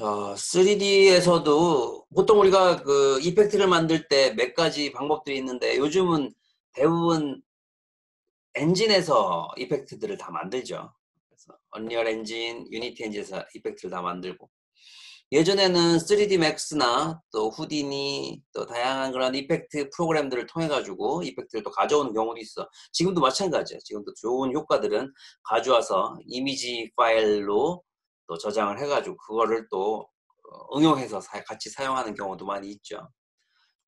자, 3D에서도 보통 우리가 그 effect를 만들 때 몇 가지 방법들이 있는데 요즘은 대부분 엔진에서 effect들을 다 만들죠. 그래서 언리얼 엔진, 유니티 엔진에서 effect를 다 만들고 예전에는 3D 맥스나 또 후디니 또 다양한 그런 effect 프로그램들을 통해 가지고 effect를 또 가져오는 경우도 있어. 지금도 마찬가지야. 지금도 좋은 효과들은 가져와서 이미지 파일로 또 저장을 해가지고 그거를 또 어, 응용해서 같이 사용하는 경우도 많이 있죠.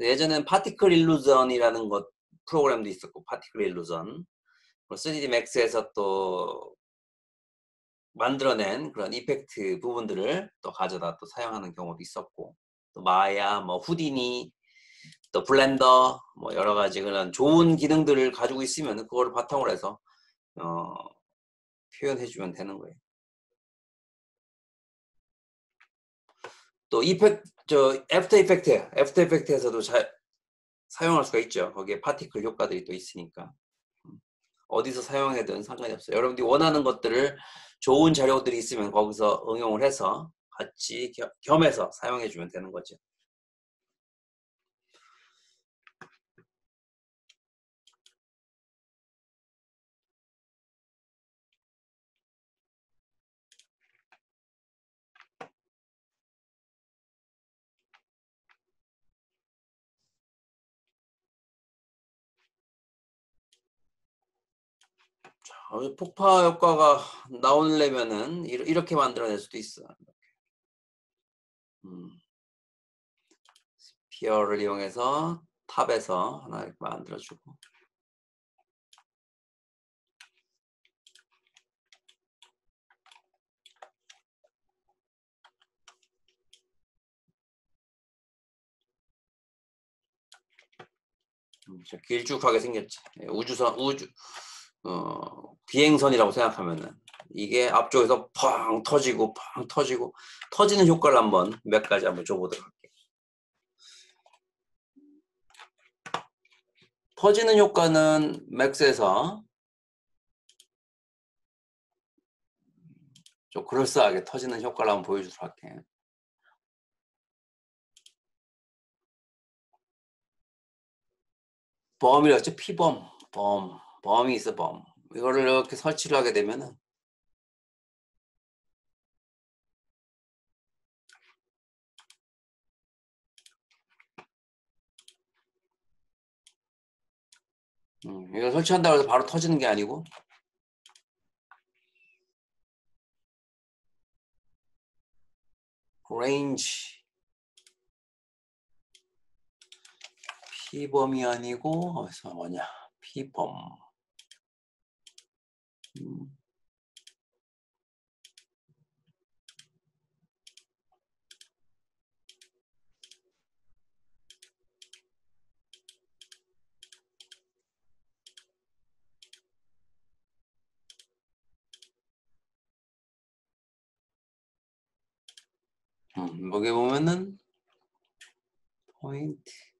예전에는 파티클 일루전이라는 것 프로그램도 있었고 파티클 일루전 3D 맥스에서 또 만들어낸 그런 이펙트 부분들을 또 가져다 또 사용하는 경우도 있었고 또 마야, 뭐 후디니, 또 블렌더 뭐 여러 가지 그런 좋은 기능들을 가지고 있으면 그거를 바탕으로 해서 어, 표현해주면 되는 거예요. 또 effect 저 After Effect After Effect에서도 잘 사용할 수가 있죠. 거기에 particle 효과들이 또 있으니까 음. 어디서 사용해든 상관이 없어요. 여러분들이 원하는 것들을 좋은 자료들이 있으면 거기서 응용을 해서 같이 겸해서 사용해 주면 되는 거죠. 폭파 효과가 나오려면은 이렇게 만들어낼 수도 있어. 음. 스피어를 이용해서 탑에서 하나 이렇게 만들어주고 음, 길쭉하게 생겼지. 예, 우주선 우주 어, 비행선이라고 생각하면은 이게 앞쪽에서 팡 터지고 팡 터지고 터지는 효과를 한번 몇 가지 한번 줘보도록 할게요. 터지는 효과는 맥스에서 좀 그럴싸하게 터지는 효과를 한번 보여주도록 할게요. 범이라죠 피범 범 범이 있어 범. 이거를 이렇게 설치를 하게 되면은 음, 이거 설치한다고 해서 바로 터지는 게 아니고 range 피범이 아니고 어디서 뭐냐? 피범 음. 음, 여기 보면은 포인트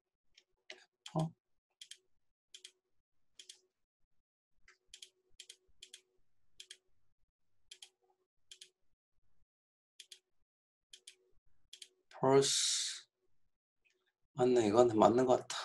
펄스 맞네. 이건 맞는 것 같다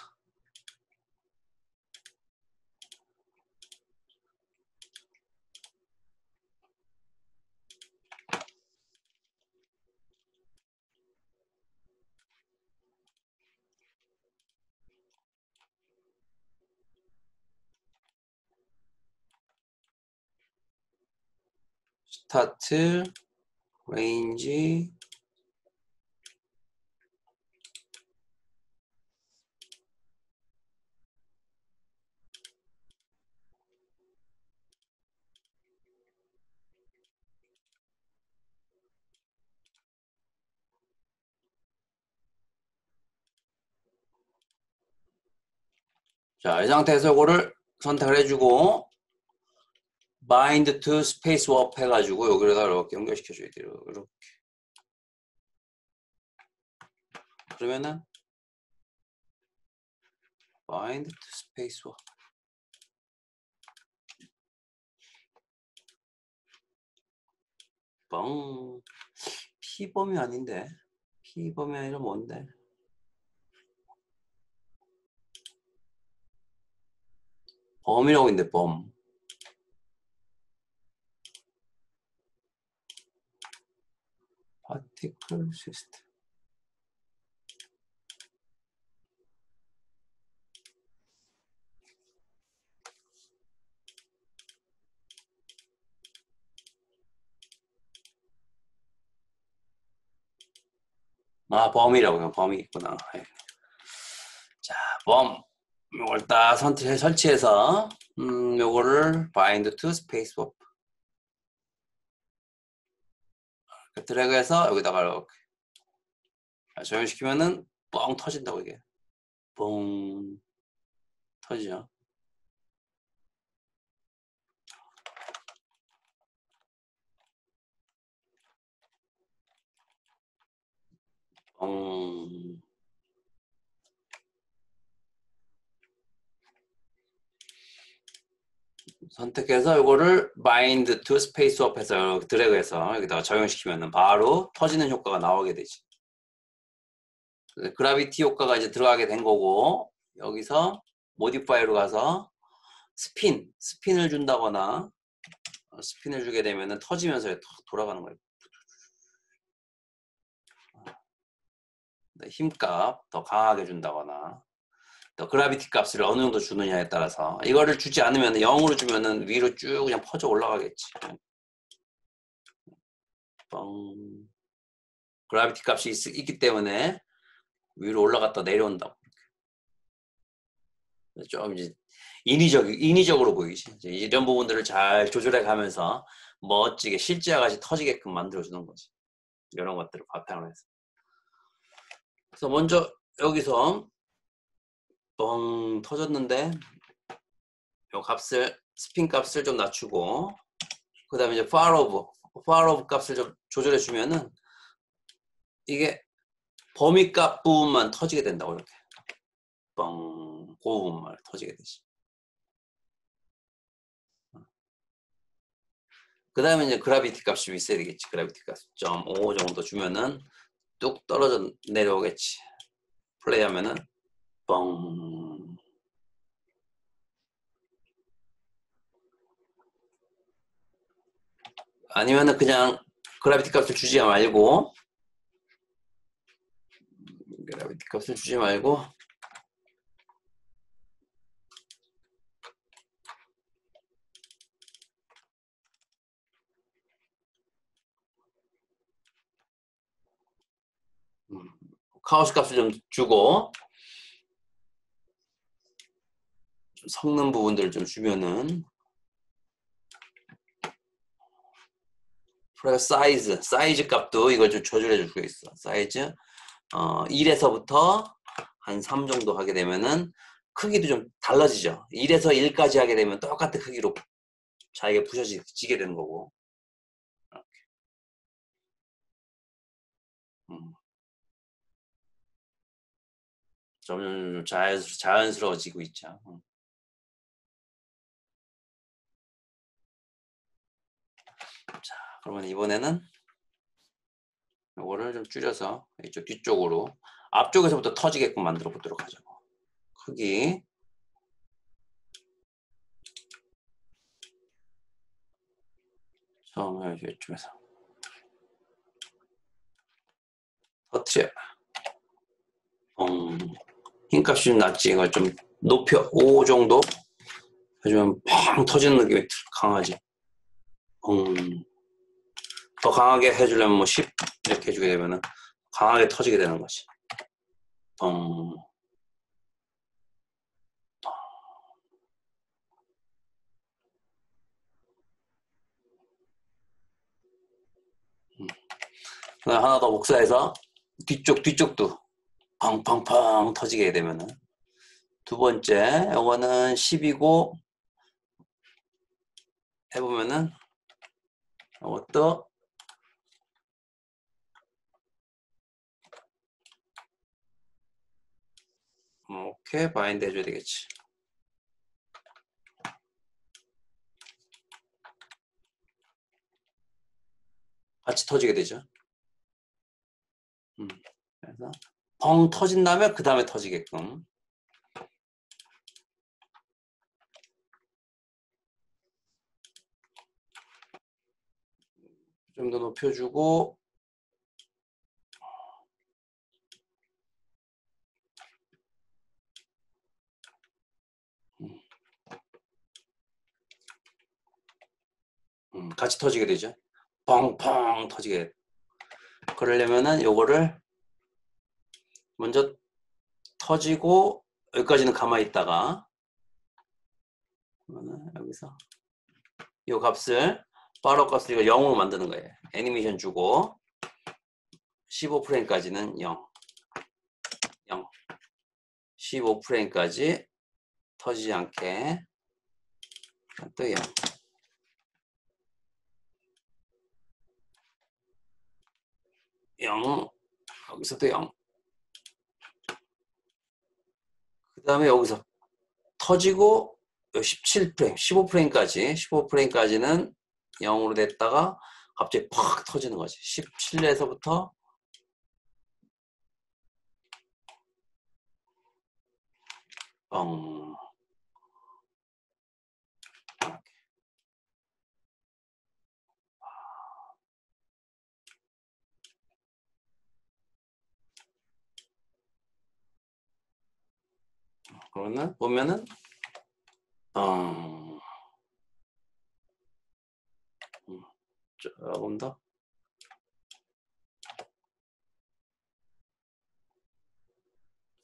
스타트 레인지 자, 이 상태에서 이거를 선택을 해주고 bind to space swap 해가지고 여기에다 이렇게 연결시켜줘야 돼요. 이렇게. 그러면은 bind to space swap 뻥 P범위 아닌데 P범위 아니라 뭔데? 범이라고 있는데 범. 파티클 시스템 아 범이라고요. 범이 있구나. 예. 자, 범 요걸 딱 선택해 설치해서 음 요거를 bind to space swap 드래그해서 여기다가 이렇게 적용시키면은 뻥 터진다고 이게 뻥 터지죠. 뻥 선택해서 이거를 bind to space warp해서 드래그해서 여기다가 적용시키면 바로 터지는 효과가 나오게 되지. gravity 효과가 이제 들어가게 된 거고 여기서 modify로 가서 스핀, 스핀을 준다거나 스핀을 주게 되면 터지면서 돌아가는 거예요. 네, 힘값 더 강하게 준다거나 또 그라비티 값을 어느 정도 주느냐에 따라서 이거를 주지 않으면 0으로 주면은 위로 쭉 그냥 퍼져 올라가겠지. 뻥. 그라비티 값이 있, 있기 때문에 위로 올라갔다 내려온다고. 좀 이제 인위적 인위적으로 보이지. 이런 부분들을 잘 조절해 가면서 멋지게 실제와 같이 터지게끔 만들어 주는 거지. 이런 것들을 바탕으로 해서. 그래서 먼저 여기서 뻥 터졌는데 요 값을 스핀 값을 좀 낮추고 그 다음에 이제 far of far of 값을 좀 조절해 주면은 이게 범위 값 부분만 터지게 된다고 이렇게 뻥, 그 부분만 터지게 되지. 그 다음에 이제 그라비티 값이 있어야 되겠지. 그라비티 값0.5 정도 주면은 뚝 떨어져 내려오겠지. 플레이 하면은 뻥. 아니면은 그냥 그라비티 값을 주지 말고 그라비티 값을 주지 말고 카오스 값을 좀 주고 좀 섞는 부분들을 좀 주면은 그래서 사이즈, 사이즈 값도 이걸 좀 조절해 줄수 있어. 사이즈 어, 1에서부터 한 3 정도 하게 되면은 크기도 좀 달라지죠. 1에서 1까지 하게 되면 똑같은 크기로 자기가 부셔지게 되는 거고. 음. 점점 자연스러, 자연스러워지고 있죠. 음. 자, 그러면 이번에는 이거를 좀 줄여서 이쪽 뒤쪽으로 앞쪽에서부터 터지게끔 만들어 보도록 하죠. 크기. 처음에 이쪽에서. 터트려. 음, 힘값이 좀 낮지. 이걸 좀 높여. 5 정도? 해주면 팡 터지는 느낌이 강하지 음, 더 강하게 해주려면 뭐 10 이렇게 해주게 되면은 강하게 터지게 되는 거지. 음, 하나 더 복사해서 뒤쪽 뒤쪽도 팡팡팡 터지게 되면은. 두 번째 이거는 10이고 해보면은 이것도 이렇게 바인드 해줘야 되겠지. 같이 터지게 되죠. 그래서 뻥 터진 다음에 그 다음에 터지게끔 좀 더 높여주고 음, 같이 터지게 되죠. 뻥뻥 터지게. 그러려면은 요거를 먼저 터지고 여기까지는 가만히 있다가 여기서 이 값을 값을 이거 0으로 만드는 거예요. 애니메이션 주고 15프레임까지는 0 0 15프레임까지 터지지 않게 또 0. 0 여기서도 0. 그 다음에 여기서 터지고 17프레임, 15프레임까지, 15프레임까지는 0으로 됐다가 갑자기 팍 터지는 거지. 17에서부터 뻥. 그러면 보면은 어 조금 더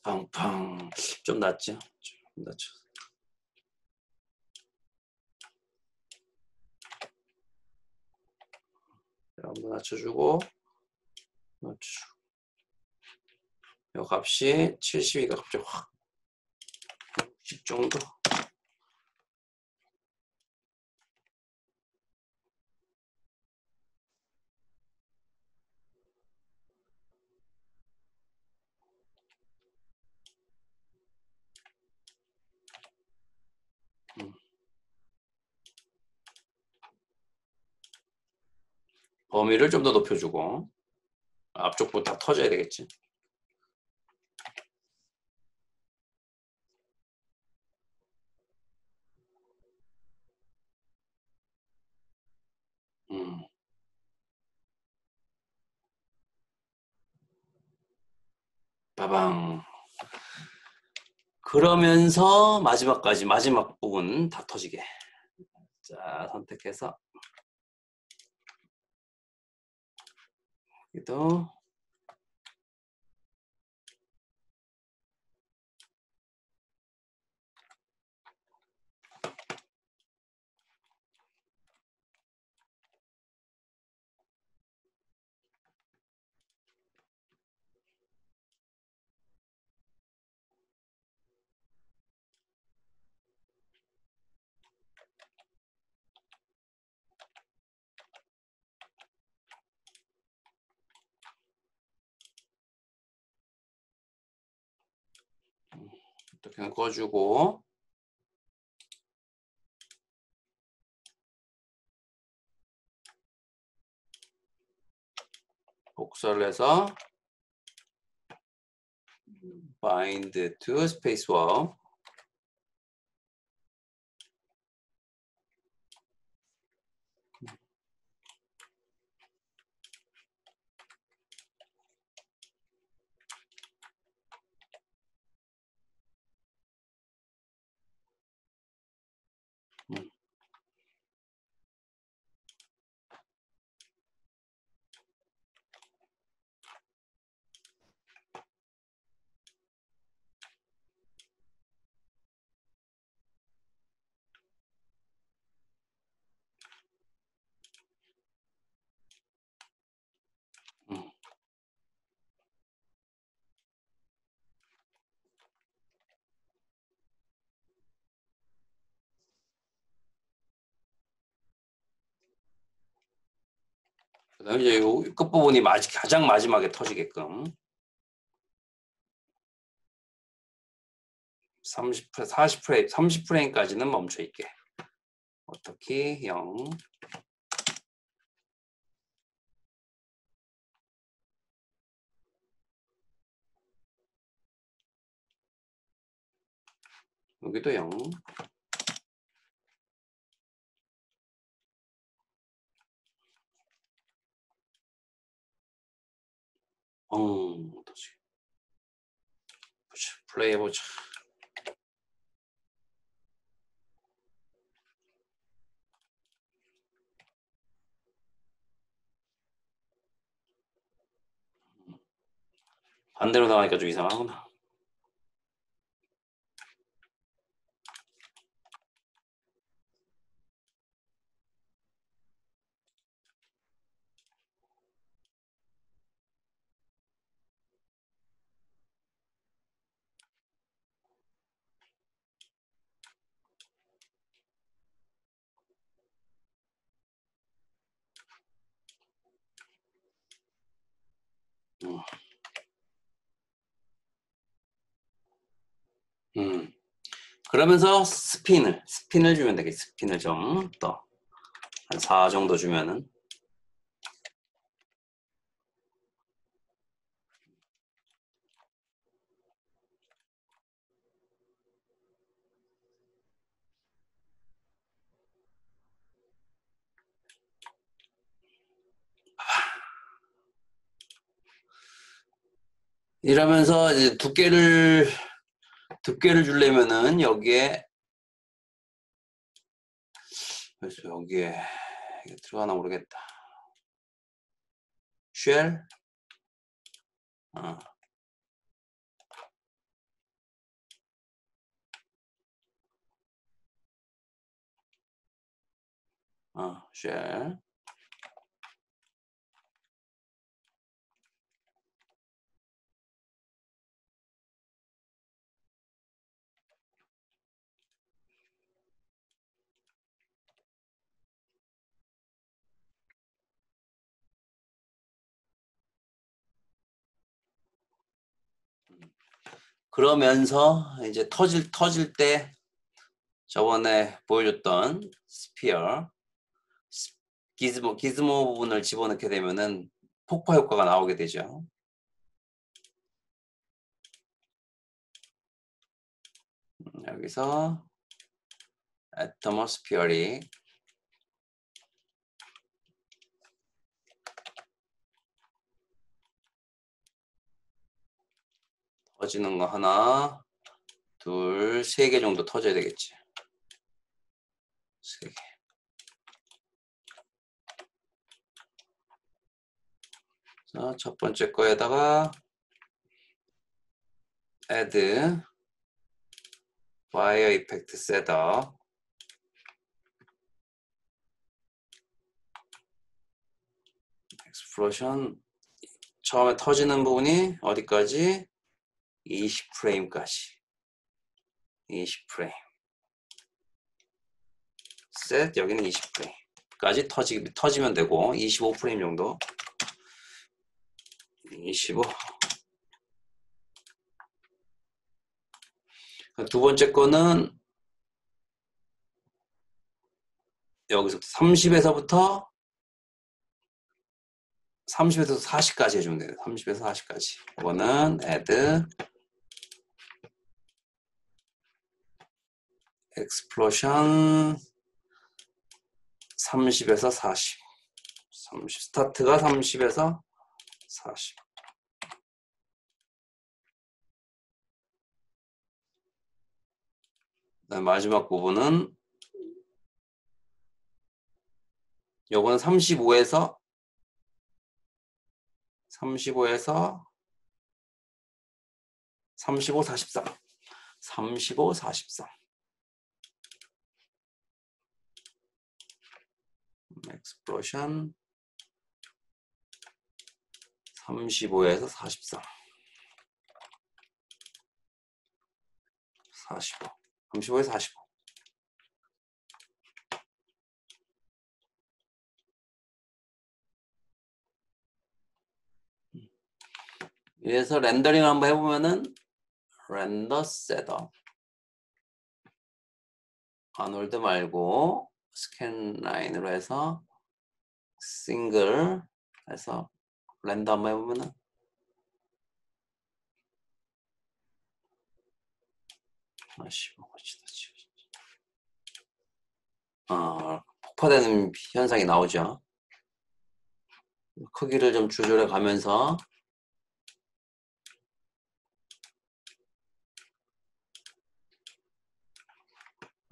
팡팡. 좀 낫죠 좀 낫죠 한번 낮춰주고 낮춰주고. 이 값이 72가 갑자기 확 60 정도 범위를 좀 더 높여주고 앞쪽부터 다 터져야 되겠지. 음. 빠방. 그러면서 마지막까지 마지막 부분 다 터지게. 자 선택해서 여 이렇게 꺼주고 복사를 해서 bind to space wall 그 다음 이제 끝부분이 가장 마지막에 터지게끔. 30, 프레, 40프레임, 30프레임까지는 멈춰있게. 어떻게? 형 여기도 0 엉, 다시. 보자, 플레이 해보자. 반대로 나가니까 좀 이상하구나. 음. 음. 그러면서 스핀을 스핀을 주면 되겠지. 스핀을 좀 더 한 4 정도 주면은 이러면서 이제 두께를 두께를 주려면은 여기에 그래서 여기에 들어가나 모르겠다. 쉘 어. 어, 쉘 그러면서 이제 터질 터질 때 저번에 보여줬던 스피어 기즈모 기즈모 부분을 집어넣게 되면은 폭파 효과가 나오게 되죠. 음, 여기서 atmospheric 터지는 거 하나, 둘, 세 개 정도 터져야 되겠지. 세 개. 자, 첫 번째 거에다가 add fire effect setup explosion 처음에 터지는 부분이 어디까지? 20프레임까지 20프레임 셋 여기는 20프레임까지 터지, 터지면 되고 25프레임 정도 25. 두 번째 거는 여기서 30에서부터 30에서 40까지 해주면 돼요. 30에서 40까지. 이거는 add explosion 30에서 40. 30 스타트가 30에서 40. 마지막 부분은 요거는 35에서 35에서 35, 43 35, 43 explosion. 35에서 43 45 35에서 45 그래서 렌더링 한번 해보면은 render setup. Arnold 말고 scanline으로 해서 싱글 해서 render 한번 해보면은 아씨 뭐지다 지금. 아 폭파되는 현상이 나오죠. 크기를 좀 조절해 가면서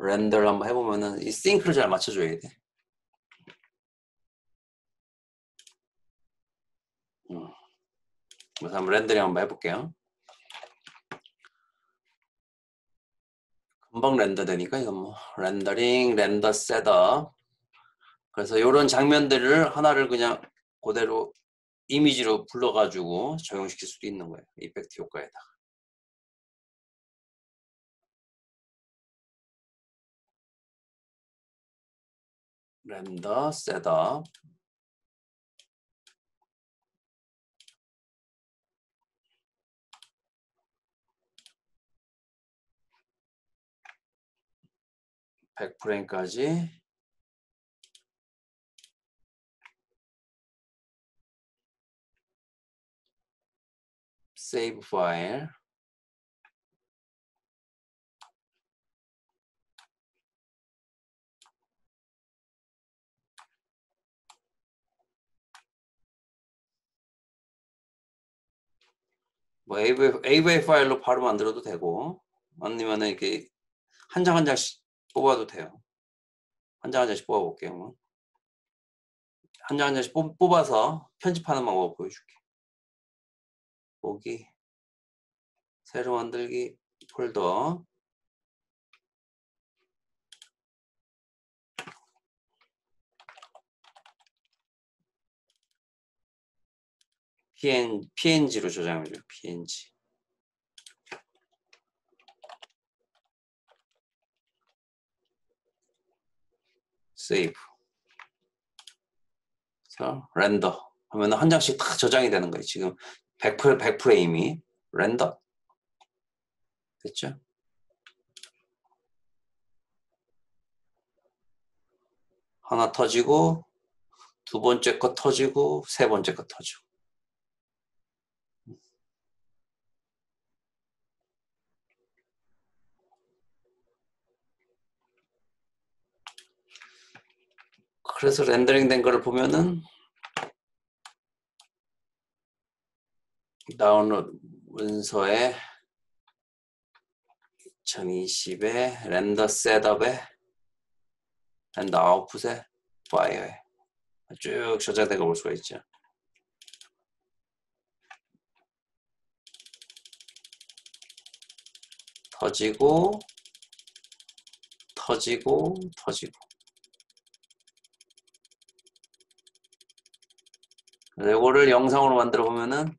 렌더를 한번 해보면은 이 싱크를 잘 맞춰줘야 돼. 음. 그래서 한번 렌더링 한번 해볼게요. 금방 render 되니까 이건 뭐 렌더링, render setup. 그래서 이런 장면들을 하나를 그냥 그대로 이미지로 불러가지고 적용시킬 수도 있는 거예요. effect 효과에다가. render setup. 백프레임까지 세이브 파일 뭐 AV, AV 파일로 바로 만들어도 되고 아니면은 이렇게 한장한 장씩 뽑아도 돼요. 한 장한 장씩 뽑아 볼게요. 한 장한 장씩 뽑, 뽑아서 편집하는 방법 보여줄게. 보기 새로 만들기 폴더 PN, PNG로 저장해줘. PNG. 세이브. 그래서 렌더 하면 한 장씩 다 저장이 되는 거예요. 지금 100, 100프레임이 렌더 됐죠? 하나 터지고 두 번째 거 터지고 세 번째 거 터지고 그래서 렌더링 된 거를 보면은 다운로드 문서에 2020에 렌더 셋업에 렌더 아웃풋에 파이어에 쭉 저장된 걸 볼 수가 있죠. 터지고 터지고 터지고 이거를 영상으로 만들어 보면은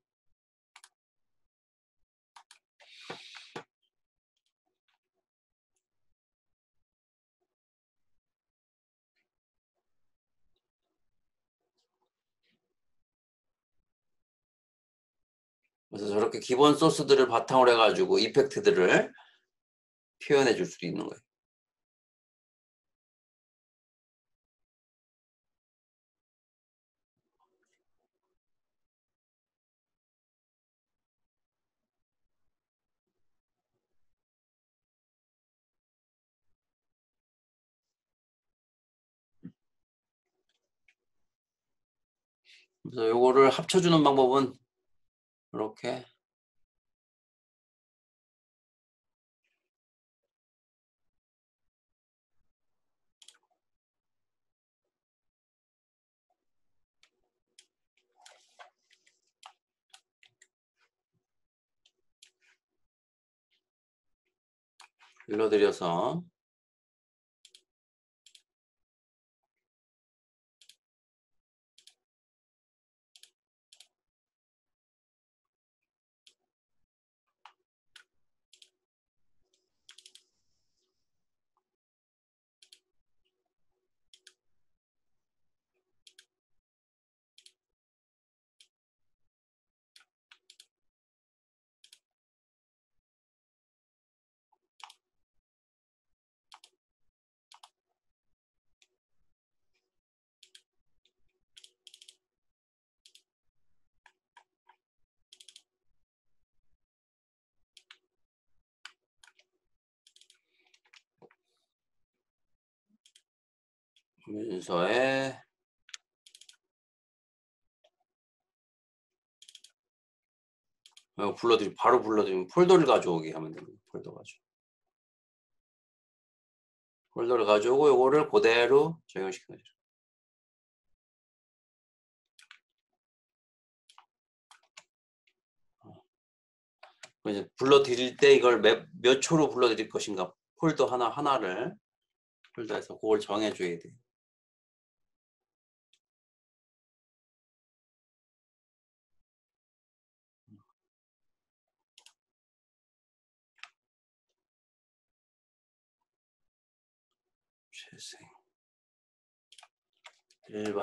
그래서 저렇게 기본 소스들을 바탕으로 해가지고 이펙트들을 표현해 줄 수도 있는 거예요. 그래서 요거를 합쳐주는 방법은 이렇게. 일러드려서 문서에 어, 불러드리 바로 불러드리면 폴더를 가져오게 하면 됩니다. 폴더 가져. 폴더를 가져오고 요거를 그대로 적용시켜줘. 이제 불러드릴 때 이걸 몇, 몇 초로 불러드릴 것인가 폴더 하나 하나를 폴더에서 그걸 정해줘야 돼. 재생 1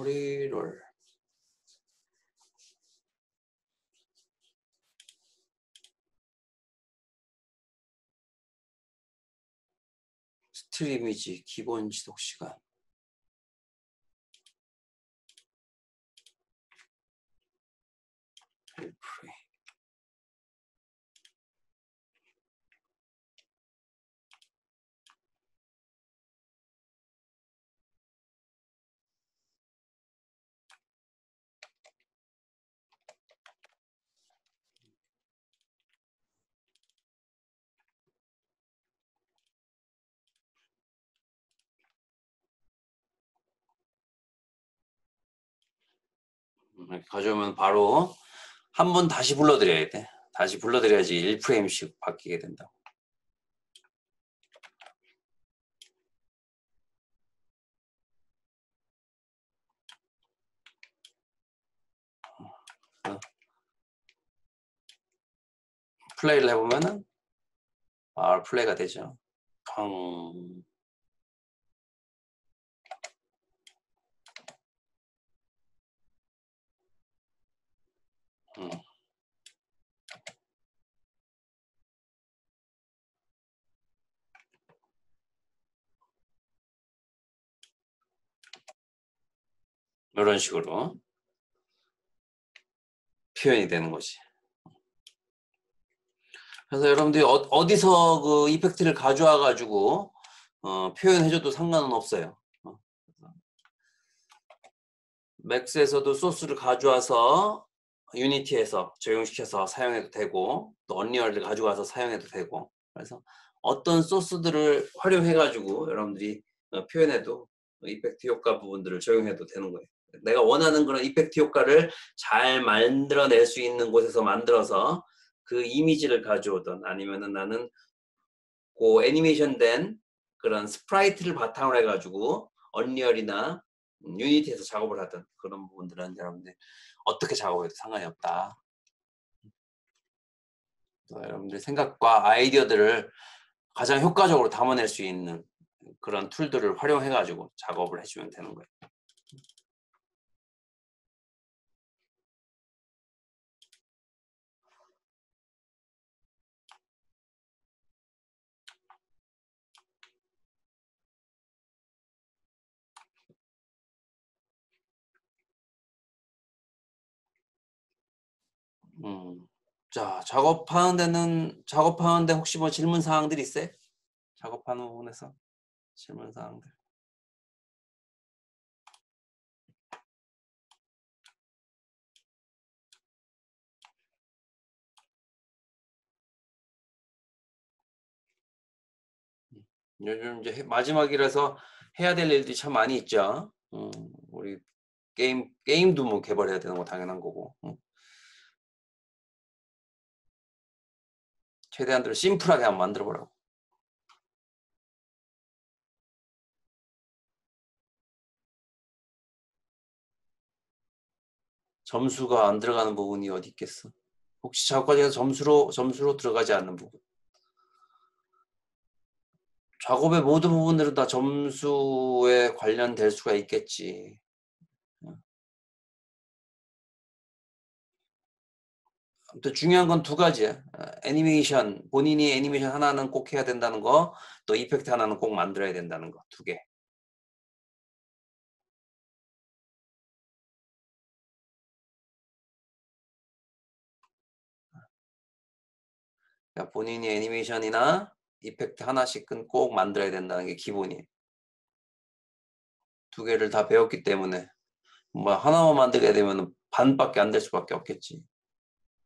번 허리롤 스트리미지 기본 지속 시간 가져오면 바로 한 번 다시 불러드려야 돼. 다시 불러드려야지 1프레임씩 바뀌게 된다고. 플레이를 해보면은 아 플레이가 되죠. 팡. 음. 이런 식으로 표현이 되는 거지. 그래서 여러분들이 어, 디서그 이펙트를 가져와 가지고 어, 표현해줘도 상관은 없어요. 어. 맥스에서도 소스를 가져와서 유니티에서 적용시켜서 사용해도 되고 또 언리얼을 가져와서 사용해도 되고 그래서 어떤 소스들을 활용해 가지고 여러분들이 어, 표현해도 effect 효과 부분들을 적용해도 되는 거예요. 내가 원하는 그런 effect 효과를 잘 만들어낼 수 있는 곳에서 만들어서 그 이미지를 가져오던 아니면은 나는 그 애니메이션 된 그런 sprite를 바탕으로 해가지고 언리얼이나 유니티에서 작업을 하던 그런 부분들은 여러분들 어떻게 작업해도 상관이 없다. 그래서 여러분들 생각과 아이디어들을 가장 효과적으로 담아낼 수 있는 그런 툴들을 활용해가지고 작업을 해주면 되는 거예요. 음. 자, 작업하는 데는 작업하는 데 혹시 뭐 질문 사항들 있어요? 작업하는 부분에서 질문 사항들. 음, 요즘 이제 해- 마지막이라서 해야 될 일들이 참 많이 있죠. 음, 우리 게임 게임도 뭐 개발해야 되는 거 당연한 거고. 음. 최대한 대로 심플하게 한번 만들어 보라고. 점수가 안 들어가는 부분이 어디 있겠어? 혹시 작업 과정에서 점수로 점수로 들어가지 않는 부분. 작업의 모든 부분들은 다 점수에 관련될 수가 있겠지. 아무튼 중요한 건 두 가지야. 어, 애니메이션, 본인이 애니메이션 하나는 꼭 해야 된다는 거, 또 이펙트 하나는 꼭 만들어야 된다는 거, 두 개. 그러니까 본인이 애니메이션이나 이펙트 하나씩은 꼭 만들어야 된다는 게 기본이에요. 두 개를 다 배웠기 때문에 뭐 하나만 만들게 되면 반밖에 안 될 수밖에 없겠지.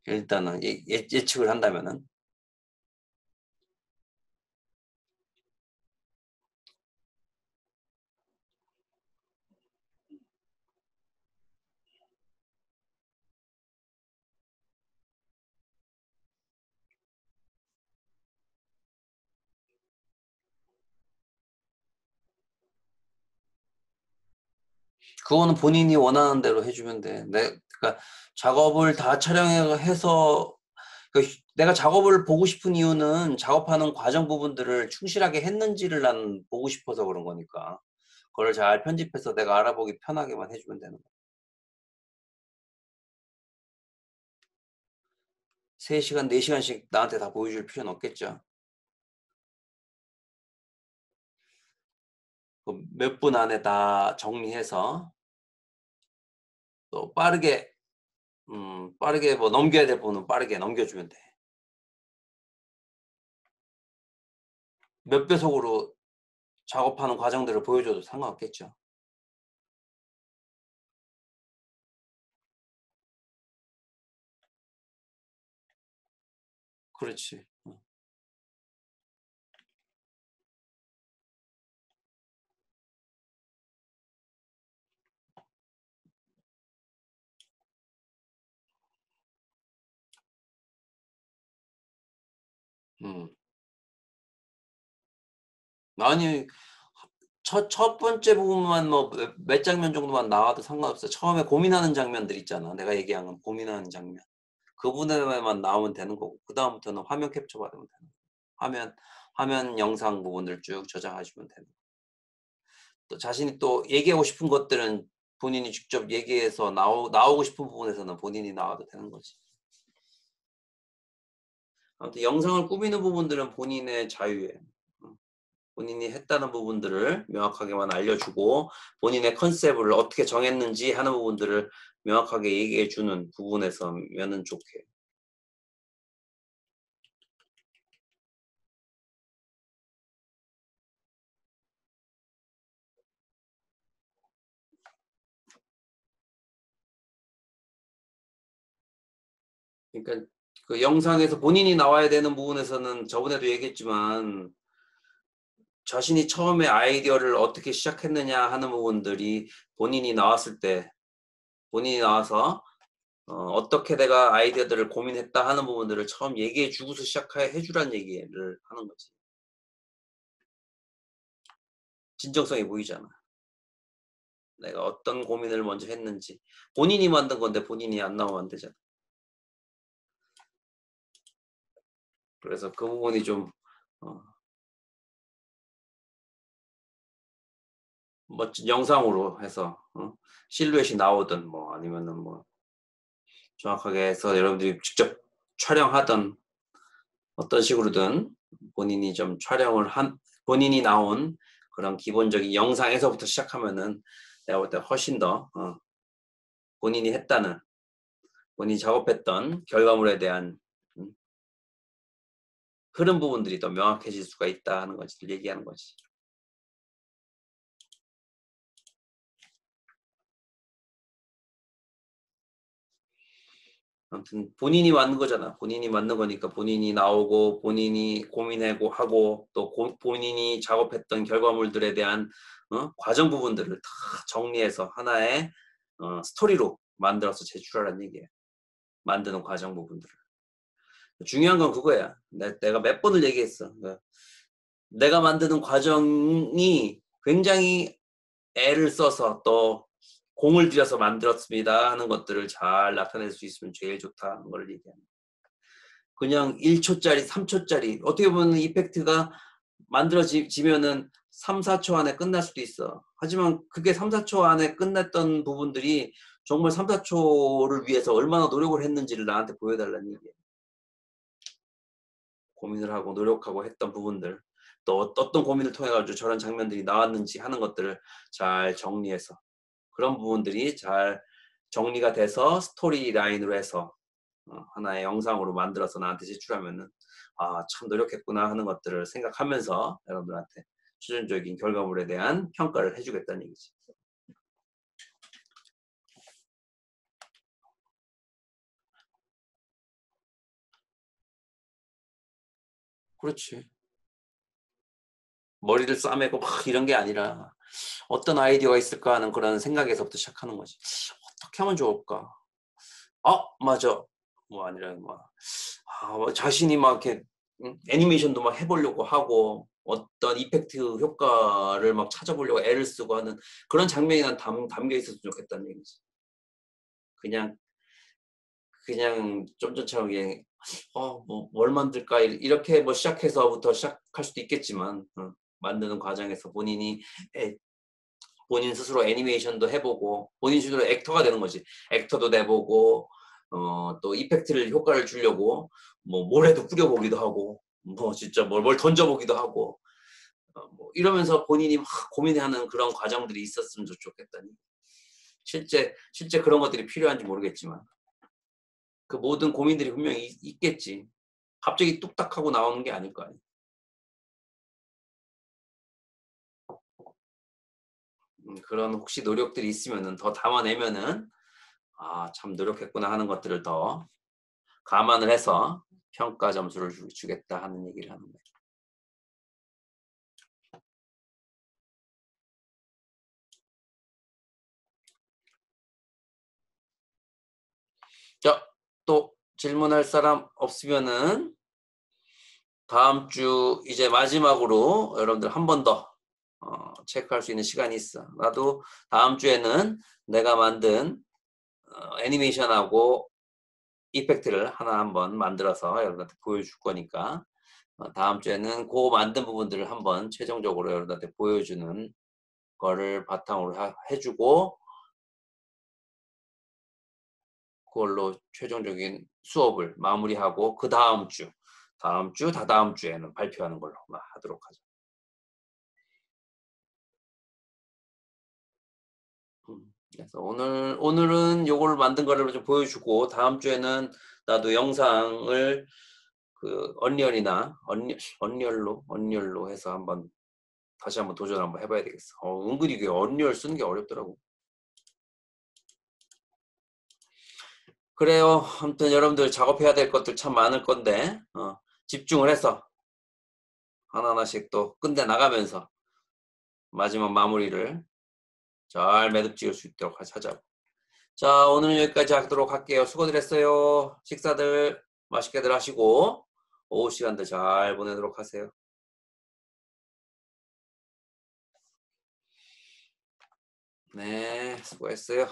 일단은 예, 예, 예측을 한다면은 그거는 본인이 원하는 대로 해주면 돼. 내, 그러니까 작업을 다 촬영해서 그러니까 내가 작업을 보고 싶은 이유는 작업하는 과정 부분들을 충실하게 했는지를 난 보고 싶어서 그런 거니까. 그걸 잘 편집해서 내가 알아보기 편하게만 해주면 되는 거야. 3시간, 4시간씩 나한테 다 보여줄 필요는 없겠죠. 그 몇분 안에 다 정리해서 또 빠르게 음, 빠르게 뭐 넘겨야 될 부분은 빠르게 넘겨주면 돼. 몇 배속으로 작업하는 과정들을 보여줘도 상관없겠죠. 그렇지. 음. 아니 첫, 첫 번째 부분만 뭐 몇 장면 정도만 나와도 상관없어. 처음에 고민하는 장면들 있잖아. 내가 얘기한 건 고민하는 장면. 그 부분에만 나오면 되는 거고 그 다음부터는 화면 캡처 받으면 되는 거고 화면 화면 영상 부분을 쭉 저장하시면 되는 거고 또 자신이 또 얘기하고 싶은 것들은 본인이 직접 얘기해서 나오, 나오고 싶은 부분에서는 본인이 나와도 되는 거지. 아무튼 영상을 꾸미는 부분들은 본인의 자유예요. 어. 본인이 했다는 부분들을 명확하게만 알려주고 본인의 컨셉을 어떻게 정했는지 하는 부분들을 명확하게 얘기해 주는 부분에서면은 좋게. 그러니까 그 영상에서 본인이 나와야 되는 부분에서는 저번에도 얘기했지만 자신이 처음에 아이디어를 어떻게 시작했느냐 하는 부분들이 본인이 나왔을 때 본인이 나와서 어, 떻게 내가 아이디어들을 고민했다 하는 부분들을 처음 얘기해 주고서 시작해 주란 얘기를 하는 거지. 진정성이 보이잖아. 내가 어떤 고민을 먼저 했는지 본인이 만든 건데 본인이 안 나오면 안 되잖아. 그래서 그 부분이 좀 어, 멋진 영상으로 해서 어, 실루엣이 나오든 뭐 아니면은 뭐 정확하게 해서 여러분들이 직접 촬영하던 어떤 식으로든 본인이 좀 촬영을 한 본인이 나온 그런 기본적인 영상에서부터 시작하면은 내가 볼 때 훨씬 더 어, 본인이 했다는 본인이 작업했던 결과물에 대한 그런 부분들이 더 명확해질 수가 있다 하는 것을 얘기하는 거지. 아무튼 본인이 만든 거잖아. 본인이 만든 거니까 본인이 나오고 본인이 고민하고 하고 또 고, 본인이 작업했던 결과물들에 대한 어? 과정 부분들을 다 정리해서 하나의 어, 스토리로 만들어서 제출하라는 얘기예요. 만드는 과정 부분들을. 중요한 건 그거야. 내가 몇 번을 얘기했어. 그러니까 내가 만드는 과정이 굉장히 애를 써서 또 공을 들여서 만들었습니다 하는 것들을 잘 나타낼 수 있으면 제일 좋다는 걸 얘기합니다. 그냥 1초짜리, 3초짜리 어떻게 보면 이펙트가 만들어지면은 3, 4초 안에 끝날 수도 있어. 하지만 그게 3, 4초 안에 끝냈던 부분들이 정말 3, 4초를 위해서 얼마나 노력을 했는지를 나한테 보여달라는 얘기예요. 고민을 하고 노력하고 했던 부분들 또 어떤 고민을 통해 가지고 저런 장면들이 나왔는지 하는 것들을 잘 정리해서 그런 부분들이 잘 정리가 돼서 스토리 라인으로 해서 어, 하나의 영상으로 만들어서 나한테 제출하면은 아 참 노력했구나 하는 것들을 생각하면서 여러분들한테 최종적인 결과물에 대한 평가를 해주겠다는 얘기지. 그렇지. 머리를 싸매고 막 이런 게 아니라 어떤 아이디어가 있을까 하는 그런 생각에서부터 시작하는 거지. 어떻게 하면 좋을까? 아 맞아. 뭐 아니라 막 아, 뭐 자신이 막 이렇게 애니메이션도 막 해보려고 하고 어떤 이펙트 효과를 막 찾아보려고 애를 쓰고 하는 그런 장면이 난 담, 담겨 있었으면 좋겠다는 얘기지. 그냥 그냥 좀 전처럼 그냥 어뭐 뭘 만들까? 이렇게 뭐 시작해서부터 시작할 수도 있겠지만 어, 만드는 과정에서 본인이 애, 본인 스스로 애니메이션도 해보고 본인 스스로 액터가 되는 거지. 액터도 내보고 어, 또 이펙트를 효과를 주려고 뭐 모래도 뿌려보기도 하고 뭐 진짜 뭘, 뭘 던져보기도 하고 어, 뭐 이러면서 본인이 막 고민하는 그런 과정들이 있었으면 좋겠다니. 실제 실제 그런 것들이 필요한지 모르겠지만 그 모든 고민들이 분명히 있, 겠지 갑자기 뚝딱 하고 나오는 게 아닐 거 아니야. 음, 그런 혹시 노력들이 있으면은 더 담아내면은 아, 참 노력했구나 하는 것들을 더 감안을 해서 평가 점수를 주, 겠다 하는 얘기를 하는 거예요. 자, 또 질문할 사람 없으면은 다음 주 이제 마지막으로 여러분들 한 번더 어, 체크할 수 있는 시간이 있어. 나도 다음 주에는 내가 만든 어, 애니메이션하고 이펙트를 하나 한번 만들어서 여러분한테 보여줄 거니까 어, 다음 주에는 그 만든 부분들을 한번 최종적으로 여러분한테 보여주는 거를 바탕으로 하, 해주고 그걸로 최종적인 수업을 마무리하고 그 다음 주 다음 주 다다음 주에는 발표하는 걸로 하도록 하죠. 그래서 오늘 오늘은 요걸 만든 거를 좀 보여주고 다음 주에는 나도 영상을 그 언리얼이나 언리, 언리얼로 언리얼로 해서 한번 다시 한번 도전 한번 해봐야 되겠어. 어, 은근히 그 언리얼 쓰는 게 어렵더라고. 그래요. 아무튼 여러분들 작업해야 될 것들 참 많을 건데 어, 집중을 해서 하나하나씩 또 끝내 나가면서 마지막 마무리를 잘 매듭 지을 수 있도록 하자고. 자, 오늘은 여기까지 하도록 할게요. 수고들 했어요. 식사들 맛있게들 하시고 오후 시간들 잘 보내도록 하세요. 네, 수고했어요.